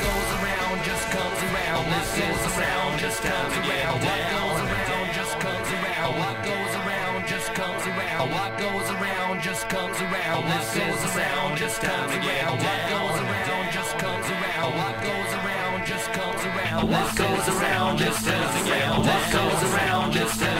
goes around just comes around. This is the sound just comes around. What goes around just comes around. What goes around just comes around. What goes around just comes around. This is the sound just comes around. What goes around just comes around. What goes around just comes around. What goes around just comes around. What goes around just comes around.